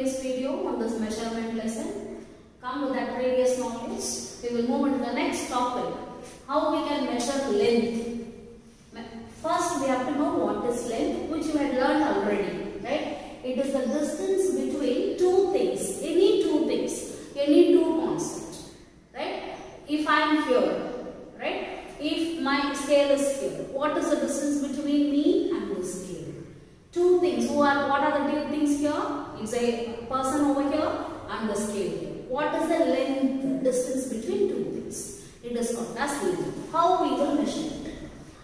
previous video on this measurement lesson. Come with that previous knowledge. We will move into the next topic. How we can measure length. First, we have to know what is length, which you had learned already, right? It is the distance between two things, any two things, any two concepts, right? If I am here, right? If my scale is here, what is the distance between me? Two things. Who are? What are the two things here? It's a person over here and the scale. What is the length, distance between two things? It is called as length. How we will measure it?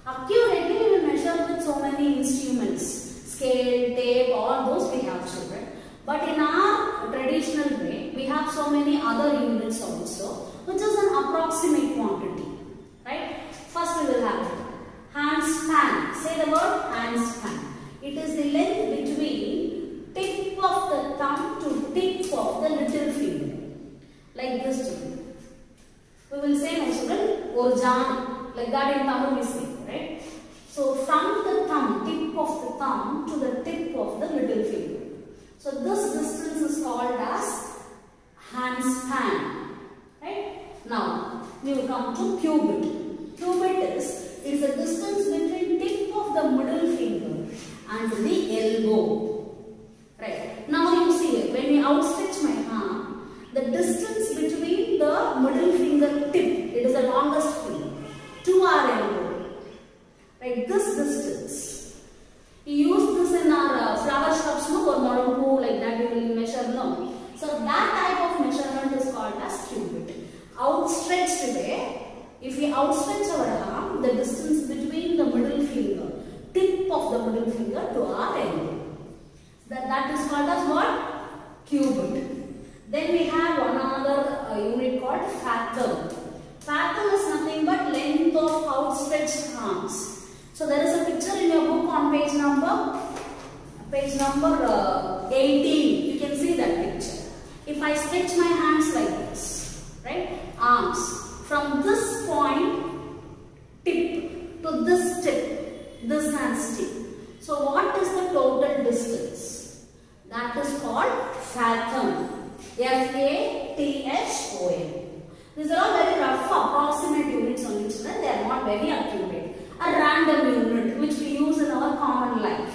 Accurately, we will measure with so many instruments. Scale, tape, all those we have children. But in our traditional way, we have so many other units also, which is an approximate quantity. Right? First we will have hand span. Say the word hand span. It is the length between tip of the thumb to tip of the little finger. Like this children. We will say no children, or jan. Like that in Tamil we say, right? So from the thumb, tip of the thumb to the tip of the little finger. So this distance is called as hand span. Right? Now we will come to cubit. Cubit is is the distance between tip of the middle finger and the elbow. Right. Now you see. When we outstretch my arm, the distance between the middle finger tip, it is the longest finger, to our elbow. Right. This distance. We use this in our uh, flower shops, no, or model pool like that we will measure, no. So that type of measurement is called as cubit. Outstretched way, if we outstretch our arm, the distance between the middle finger, the middle finger to our elbow. That, that is called as what? Cubit. Then we have one other uh, unit called fathom. Fathom is nothing but length of outstretched arms. So there is a picture in your book on page number, page number uh, 18. You can see that picture. If I stretch my hands like this, right? Arms. From this point, tip to this tip, this hand's tip. So what is the total distance? That is called fathom. F-A-T-H-O-M. These are all very rough approximate units only children. They are not very accurate. A random unit which we use in our common life.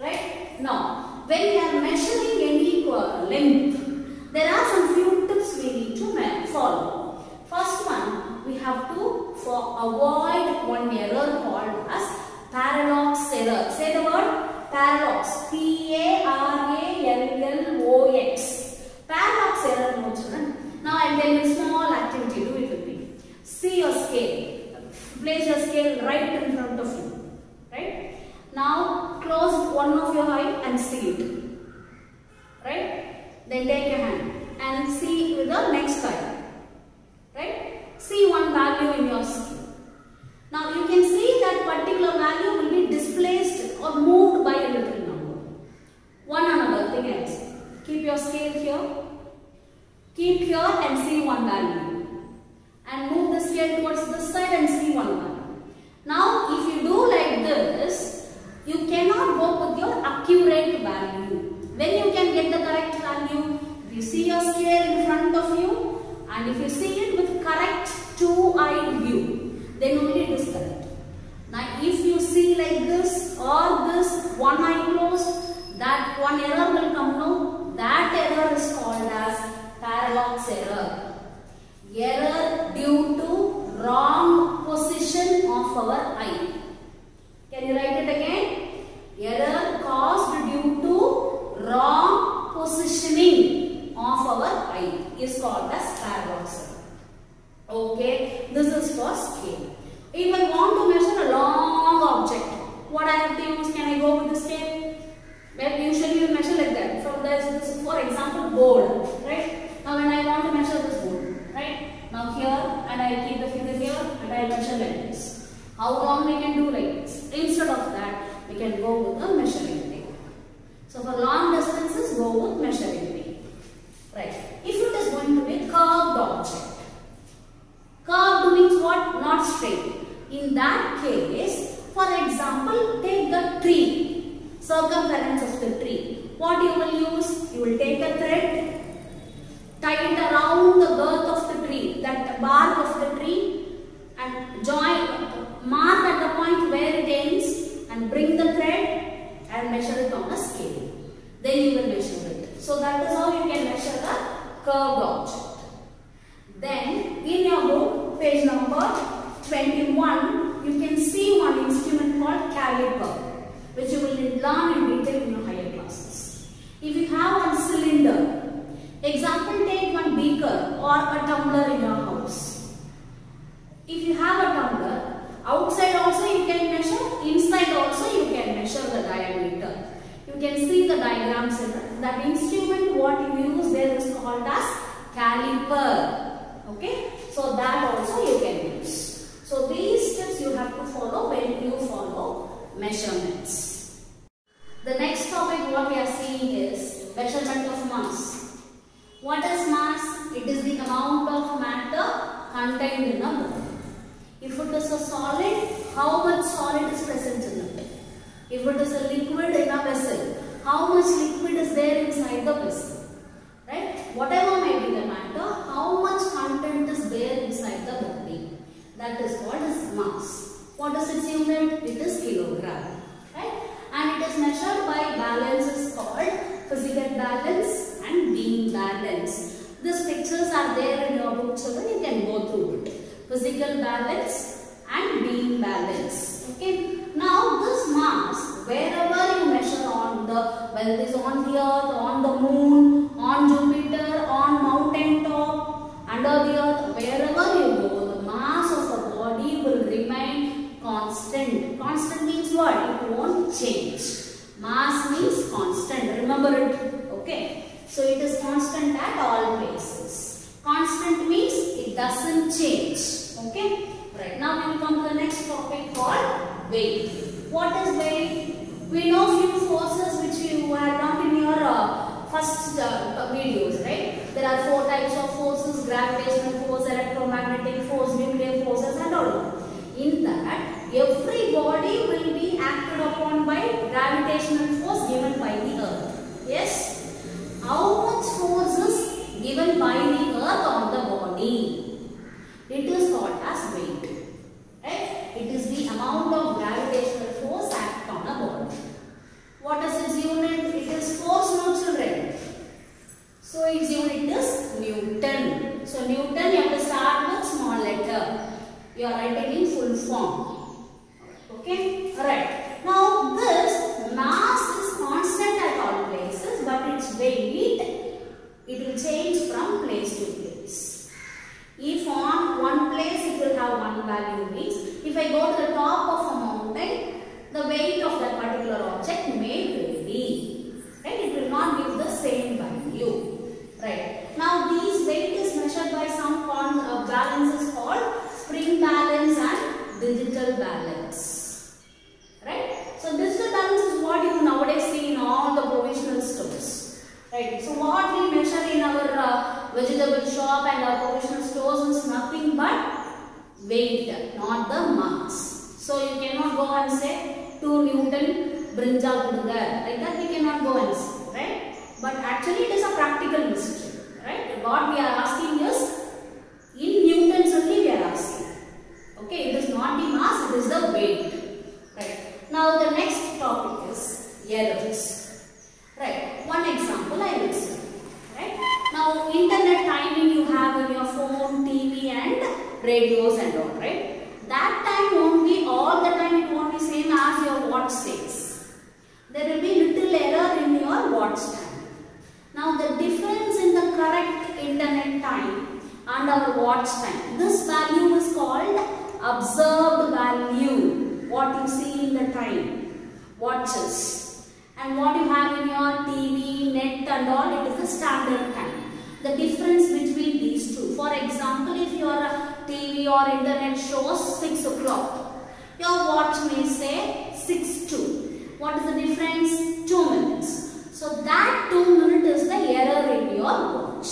Right? Now, when we are measuring any uh, length, there are some few tips we need to follow. First one, we have to for avoid one error called as parallax error. Say the word parallax. P-A-R-A-L-L-O-X. Parallax error, no children. Now I will tell you a small activity. Do it with me. See your scale. Place your scale right in front of you. Right? Now close one of your eye and see it. Right? Then take your hand and see with the next eye. Right? See one value in your scale. Now you can see that particular value will be displaced or moved by a little number. One another thing else. Keep your scale here. Keep here and see one value. And move the scale towards this side and see one value. Now if you do like this, you cannot go with your accurate value. When you can get the correct value, if you see your scale in front of you and if you see it with correct two-eye view, then only it is correct. Now if you see like this or this one eye closed, that one error will come now. That error is called as parallax error. Error due to wrong position of our eye. Can you write it again? Error caused due to wrong positioning of our eye is called as parallax error. Okay, this is for scale. If I want to measure a long object, what I have to use? Can I go with the scale? Well, usually you measure like that. From this, this for example, board, right? Now when I want to measure this board, right? Now here, and I keep the finger How long we can do like this? Instead of that, we can go with the measuring tape. So for long distances, go with measuring tape. Right. If it is going to be a curved object, curved means what? Not straight. In that case, for example, take the tree. circumference of the tree. What you will use? You will take a thread, tie it around the girth of the tree, that bark of the tree and join, mark at the point where it ends and bring the thread and measure it on a scale. Then you will measure it. So that is how you can measure the curved object. Then in your book, page number 21, you can see one instrument called caliper which you will learn in detail in your higher classes. If you have one cylinder, example take one beaker or a tumbler in your house. If you have a tumbler, outside also you can measure, inside also you can measure the diameter. You can see the diagrams in it. That instrument what you use there is called as caliper. Okay, so that also you can use. So these steps you have to follow when you follow measurements. The next topic what we are seeing is measurement of mass. What is mass? It is the amount of matter contained in a body. If it is a solid, how much solid is present in it? If it is a liquid in a vessel, how much liquid is there inside the vessel? Right? Whatever may be the matter, how much content is there inside the body? That is called as mass. What is its unit? It is kilogram. Right? And it is measured by balances called physical balance and beam balance. These pictures are there in your book children. You can go through it. Physical balance and beam balance. Okay. Now this mass, wherever you measure on the, whether it is on the earth, on the moon, on Jupiter, on mountain top, under the earth, wherever you go, the mass of the body will remain constant. Constant means what? It won't change. Mass means constant. Remember it. Okay. So it is constant at all places. Constant means it doesn't change. Okay. Right. Now we will come to the next topic called weight. What is weight? We know few forces which you had learned in your uh, first uh, videos, right? There are four types of forces, gravitational force, electromagnetic force, nuclear forces and all. In that, every body will be acted upon by gravitational force given by the earth. Yes? How much force is given by the earth on the body? It is called as weight. Right? It is the amount of gravitational force act on a body. What is its unit? It is force, no children. So its unit is Newton. So Newton you have to start with small letter. You are writing in full form. Okay? Alright. Now this mass is constant at all places but its weight it will change from place to place. If on one place it will have one value means if I go to the top of a mountain the weight of that particular object may vary. Right? It will not give the same value. Right. Now these weight is measured by some con uh, balances called spring balance and digital balance. Right. So digital balance is what you nowadays see in all the provisional stores. Right. So what we measure in our uh, vegetable shop and our provisional stores is nothing but weight, not the mass. So you cannot go and say 2 Newton brinjal kudunga. Like that we cannot go and say. Right. But actually it is a practical mystery. Right? What we are asking is in Newtons only we are asking. Okay, it is not the mass, it is the weight. Right. Now the next topic is errors. Right. One example I will say. Right. Now internet timing you have in your phone, TV and radios and all. Right. That time won't be all the time it won't be same as your watch says. There will be little error in your watch time. Now the difference in the correct internet time and our watch time. This value is called observed value. What you see in the time. Watches. And what you have in your TV, net and all, it is the standard time. The difference between these two. For example, if your TV or internet shows 6 o'clock. Your watch may say 6 2. What is the difference? 2 minutes. So that 2 minutes is the error in your watch.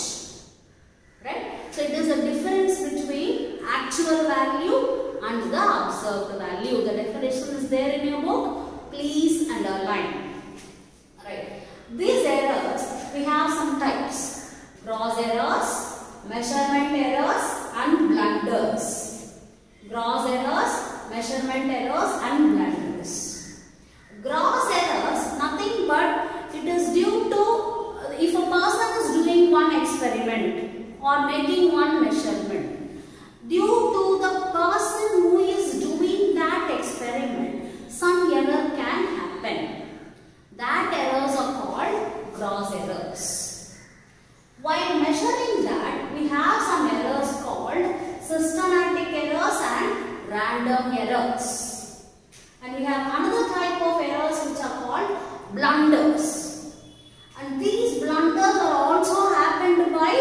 Right? So it is a difference between actual value and the observed value. The definition is there in your book. Please underline. Right. These errors, we have some types. Gross errors, measurement errors, Gross errors, measurement errors and blunders. Gross errors, nothing but it is due to if a person is doing one experiment or making one measurement. Due to the person who is doing that experiment, some error can happen. That errors are called gross errors. While measuring that, we have some errors called systematic errors and random errors. And we have another type of errors which are called blunders. And these blunders are also happened by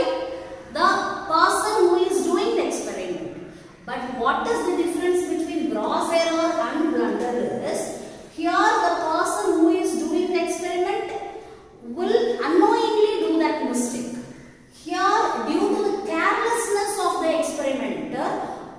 the person who is doing the experiment. But what is the difference between gross error and blunder is, here the person who is doing the experiment will unknowingly do that mistake. Here, due to the carelessness of the experimenter,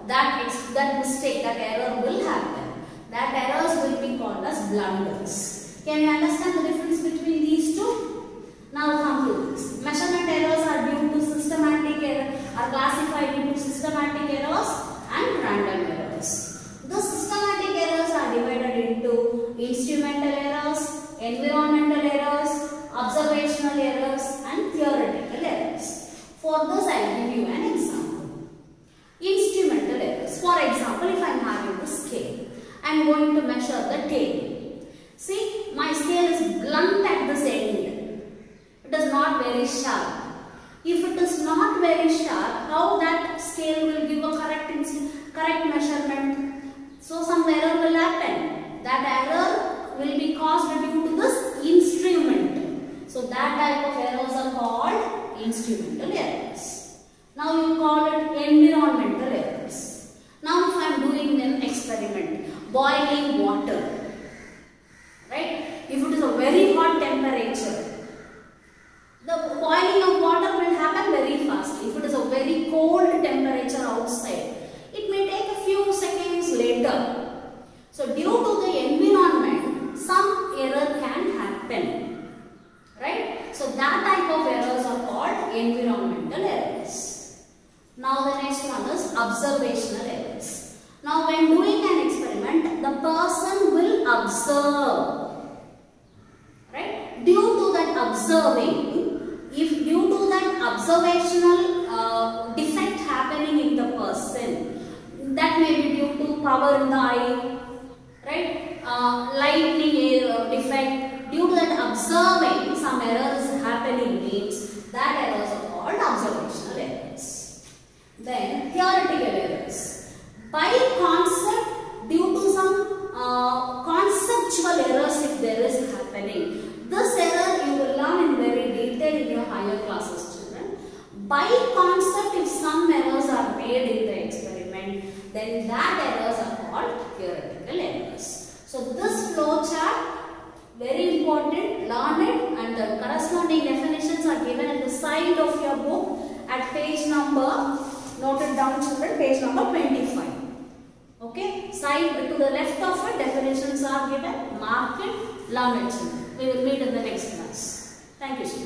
that, that mistake, that error will happen. That errors will be called as blunders. Can you understand the difference between these two? Now this. Measurement errors are due to systematic error, are classified into systematic errors and random errors. The systematic errors are divided into instrumental errors, environmental errors, observational errors and theoretical errors. For this I will give you an example. Instrumental errors. For example, if I am having the scale, I am going to measure the tail. See, my scale is blunt at this end. It is not very sharp. If it is not very sharp, how that scale will give a correct, correct measurement? So some error will happen. That error will be caused due to this instrument. So that type of errors are called instrumental errors. Now you call it environmental errors. Now if I am doing an experiment, boiling water, right? If it is a very hot temperature, the boiling of water will happen very fast. If it is a very cold temperature outside, it may take a few seconds later. So due to the environment, some error can happen. Right? So that type of errors are called environmental errors. Now the next one is observational errors. Now when doing an experiment, the person will observe. Right? Due to that observing, if due to that observational uh, defect happening in the person, that may be due to power in the eye, right? Uh, lightning uh, defect, due to that observing some errors happening means that errors are called observational errors. Then theoretical errors. By concept, due to some uh, conceptual errors if there is happening. This error you will learn in very detail in your higher classes children. By concept if some errors are made in the experiment then that errors are called theoretical errors. So this flow chart very important learn it and the corresponding definitions are given at the side of your book at page number noted down children page number 25 okay side to the left of it definitions are given mark it learn it we will meet in the next class. Thank you students